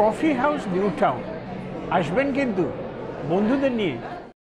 Coffee house new town. আসবেন কিন্তু বন্ধুদের নিয়ে।